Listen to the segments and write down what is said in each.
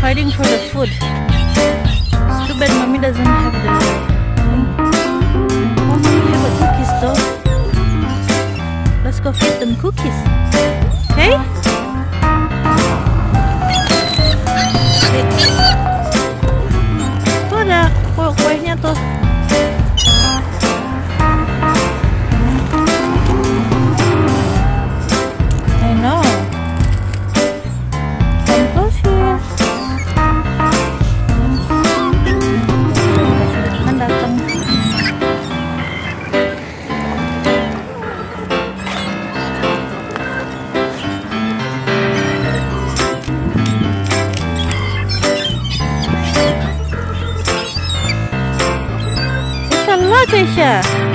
fighting for the food. It's too bad mommy doesn't have the. Mommy have a cookies though. Let's go feed them cookies. Okay? It's a lot, Aisha.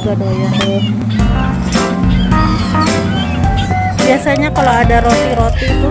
juga doyan biasanya kalau ada roti-roti itu